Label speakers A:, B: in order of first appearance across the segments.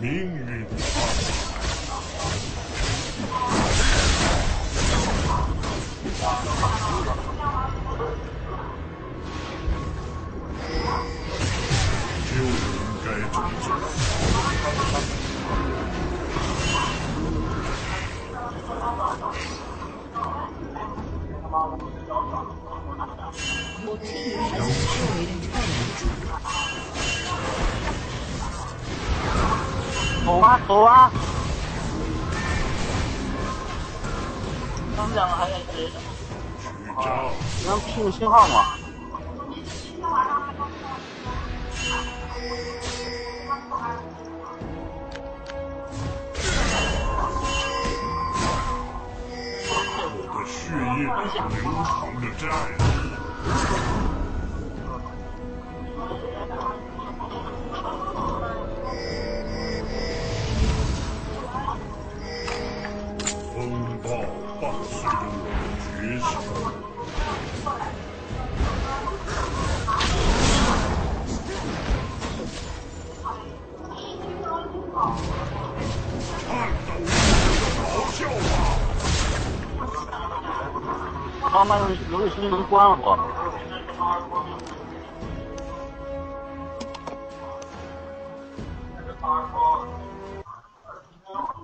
A: 命运。就应该这么做。
B: Your team
C: 走啊走啊！他们两个还在追着，
A: 去找
C: 能拼信号吗？
A: 我的血液流淌着战我的觉醒。看到我的咆哮吧！
C: 他妈游戏游戏能关了不？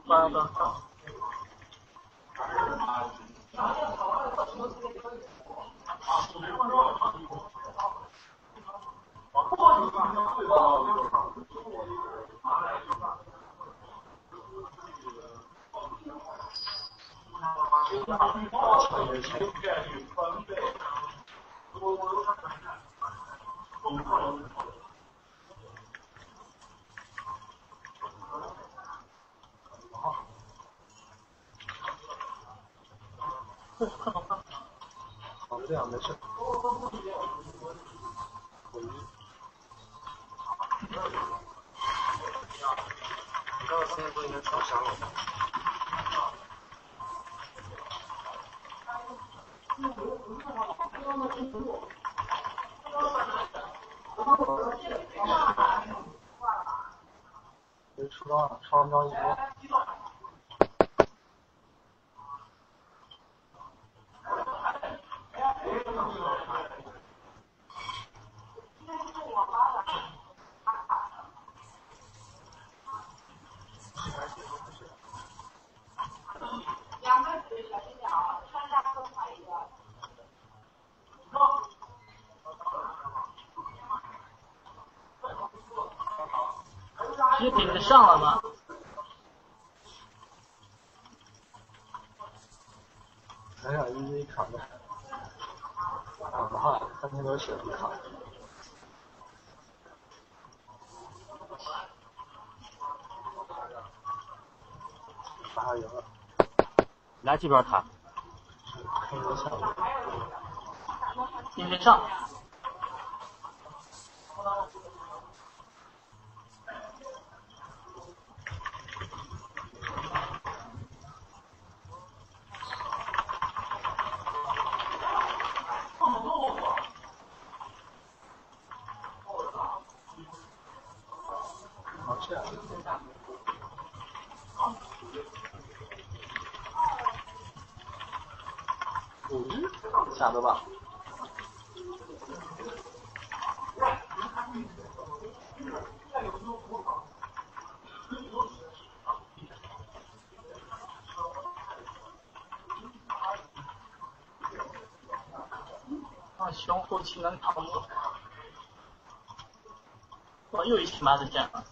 C: 关了
D: 好，这样没事。你刚刚现在不应该烧伤了吗？没出到，超标一波。
C: 直接顶着上了吗？
D: 三千多血不赢了，
C: 来这边塔，
D: 看一下。
C: 顶着上。
D: 好，这样。嗯，下的吧。
C: 啊，熊后期能扛住。我又一匹马子剑了。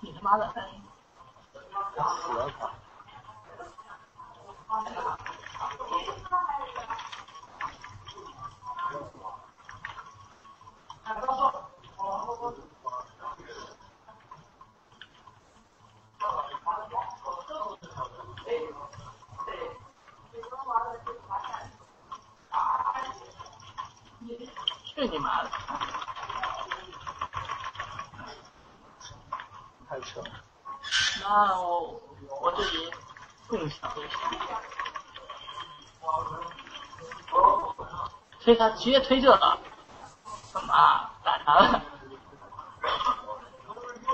C: 你他妈的！哎
D: 死了他。
C: 去你妈的！
D: 太扯了。
C: 那我我这里共享。推他，直接推这了。干嘛？打他了？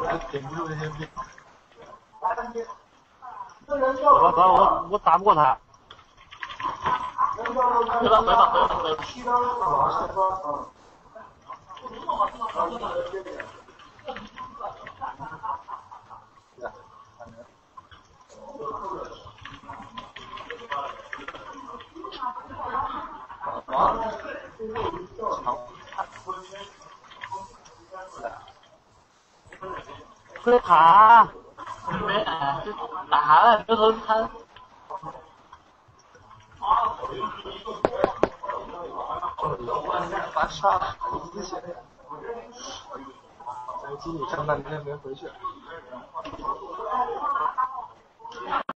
D: 我顶不住这些兵。
E: 走吧走吧，我我打不过他。
C: 回吧回吧回吧回吧。
E: 推塔，
C: 没哎，这打了这头他
D: 把杀了，一起。在基里上半天没回去。